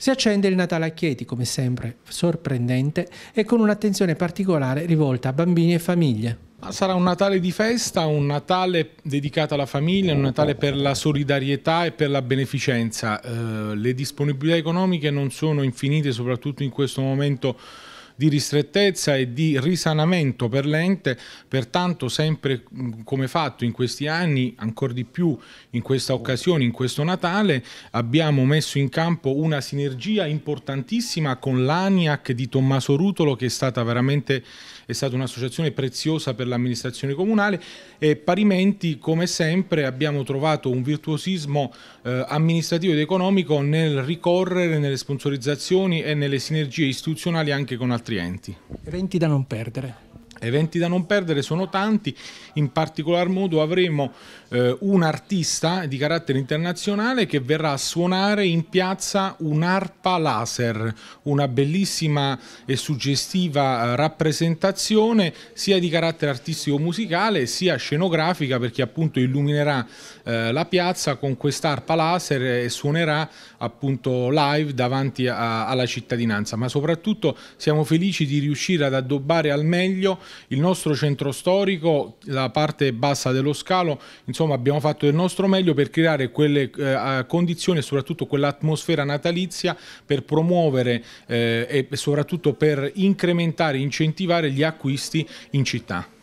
Si accende il Natale a Chieti, come sempre sorprendente, e con un'attenzione particolare rivolta a bambini e famiglie. Sarà un Natale di festa, un Natale dedicato alla famiglia, un Natale per la solidarietà e per la beneficenza. Eh, le disponibilità economiche non sono infinite, soprattutto in questo momento di ristrettezza e di risanamento per l'ente, pertanto sempre come fatto in questi anni, ancora di più in questa occasione, in questo Natale, abbiamo messo in campo una sinergia importantissima con l'ANIAC di Tommaso Rutolo che è stata veramente è stata un'associazione preziosa per l'amministrazione comunale e parimenti come sempre abbiamo trovato un virtuosismo eh, amministrativo ed economico nel ricorrere nelle sponsorizzazioni e nelle sinergie istituzionali anche con altri enti. Eventi da non perdere. Eventi da non perdere sono tanti, in particolar modo avremo eh, un artista di carattere internazionale che verrà a suonare in piazza un'arpa laser, una bellissima e suggestiva eh, rappresentazione sia di carattere artistico musicale sia scenografica perché appunto illuminerà eh, la piazza con quest'arpa laser e suonerà appunto live davanti a, alla cittadinanza, ma soprattutto siamo felici di riuscire ad addobbare al meglio il nostro centro storico, la parte bassa dello scalo, insomma abbiamo fatto del nostro meglio per creare quelle eh, condizioni e soprattutto quell'atmosfera natalizia per promuovere eh, e soprattutto per incrementare incentivare gli acquisti in città.